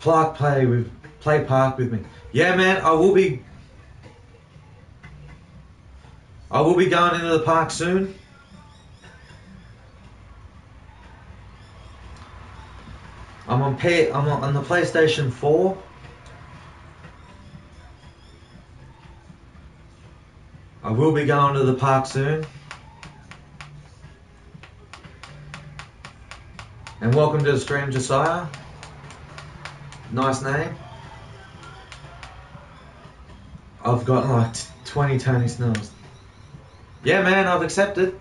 Park play with play park with me. Yeah, man, I will be. I will be going into the park soon. I'm on P. I'm on, on the PlayStation 4. I will be going to the park soon. And welcome to the stream, Josiah. Nice name. I've got like 20 Tony Snells. Yeah, man, I've accepted.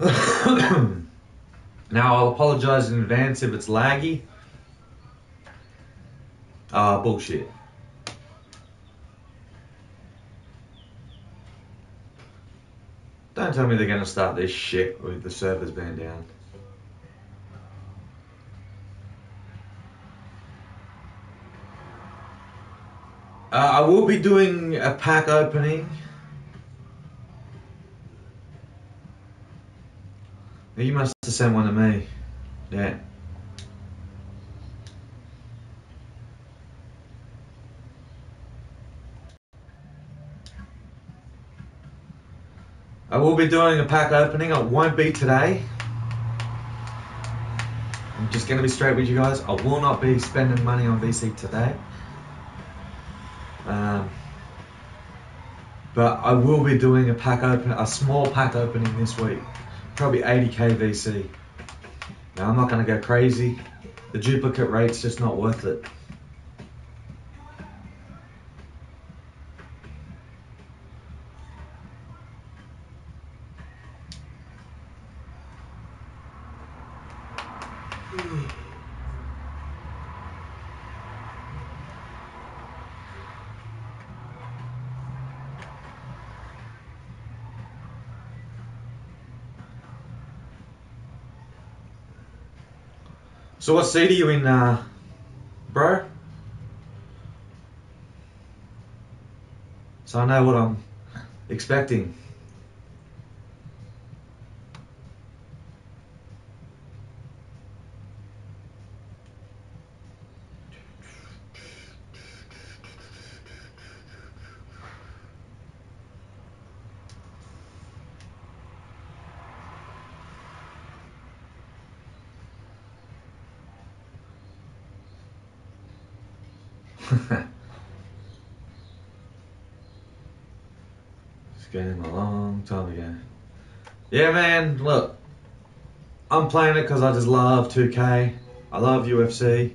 now, I'll apologize in advance if it's laggy. Ah, bullshit. Don't tell me they're going to start this shit with the servers being down. Uh, I will be doing a pack opening. You must have sent one to me. Yeah. I will be doing a pack opening. It won't be today. I'm just going to be straight with you guys. I will not be spending money on VC today. Um, but I will be doing a pack open, a small pack opening this week. Probably 80k VC. Now I'm not going to go crazy. The duplicate rate's just not worth it. So what seat are you in, uh, bro? So I know what I'm expecting. this game a long time ago. Yeah, man. Look, I'm playing it because I just love 2K. I love UFC.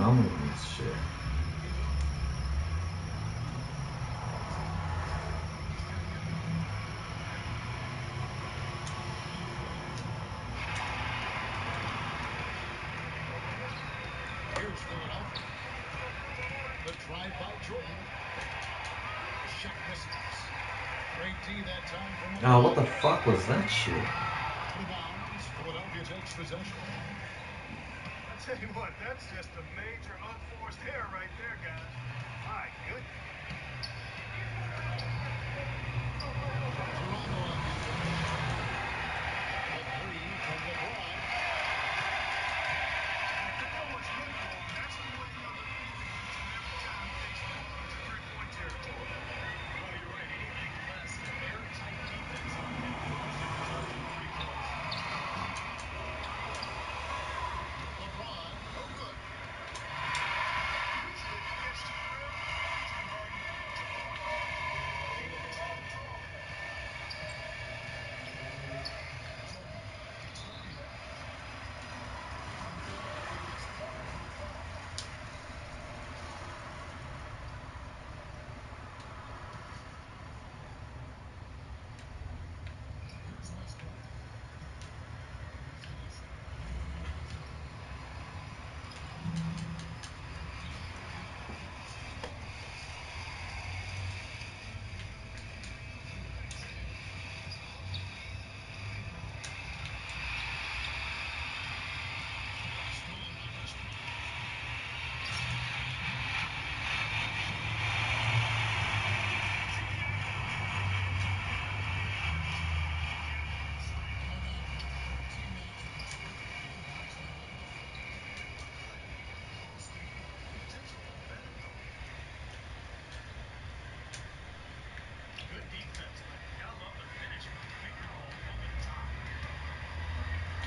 Now in this shit. The drive by Jordan. Shot misses. Great D that time. Oh, what the fuck was that shit? Rebounds. Philadelphia takes possession. Tell you what, that's just a major unforced error right there, guys. My goodness.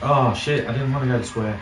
Oh shit, I didn't want to go this way.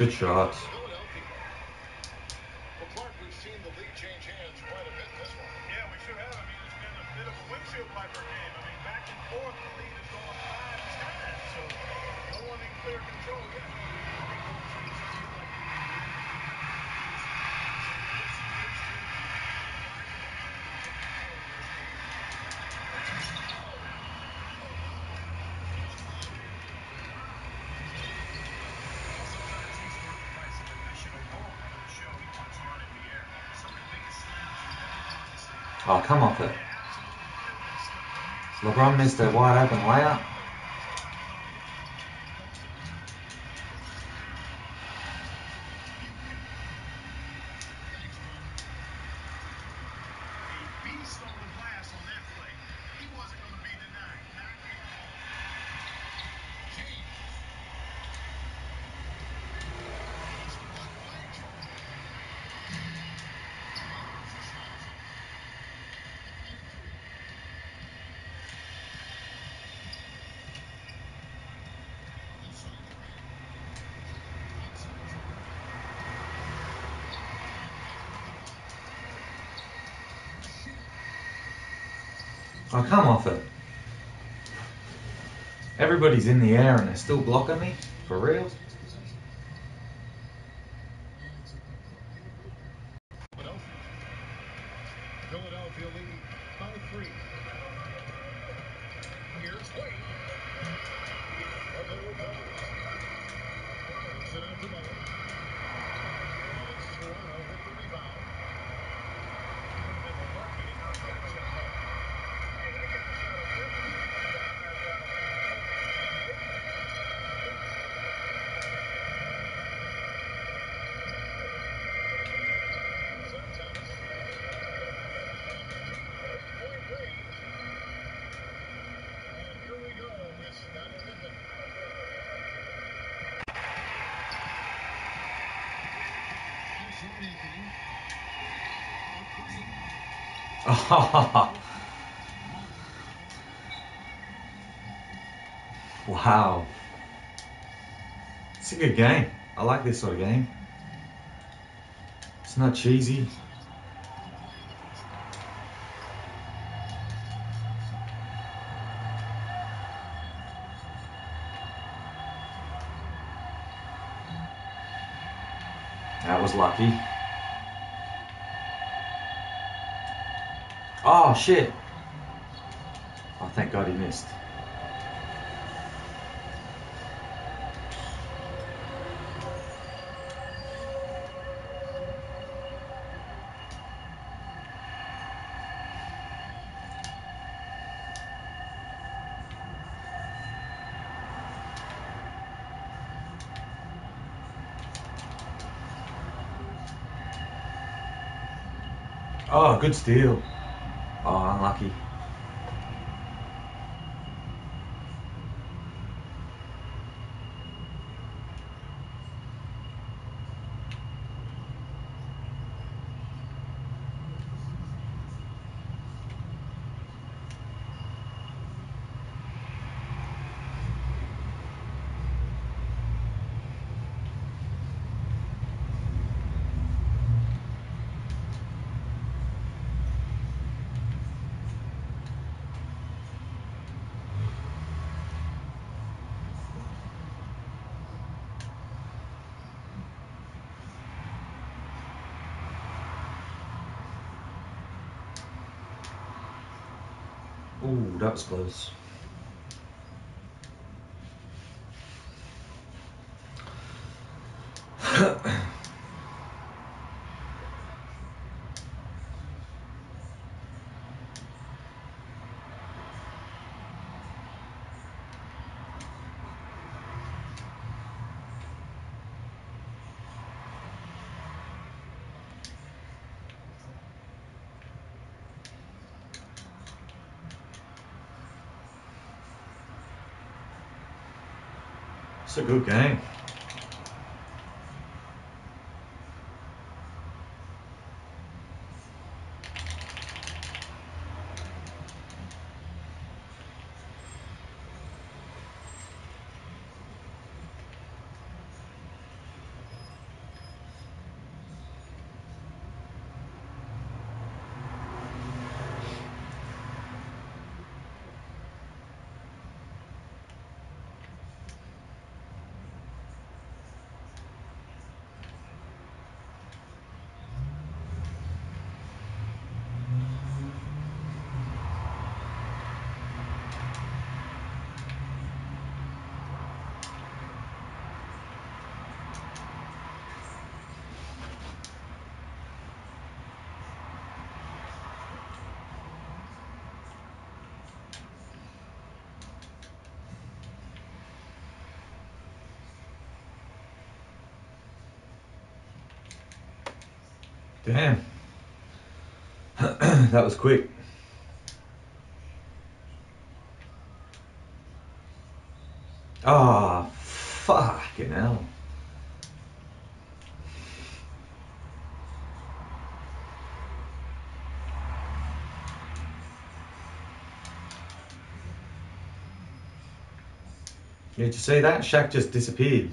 Good shot. Oh, come off it. LeBron missed a wide open layup. I come off it. Everybody's in the air and they're still blocking me? For reals. wow. It's a good game. I like this sort of game. It's not cheesy. That was lucky. Oh shit. Oh thank god he missed. Oh, good steal. Unlucky. Ooh, that was close. It's a good game. Damn. that was quick. Ah, oh, fucking hell. Did you see that? Shaq just disappeared.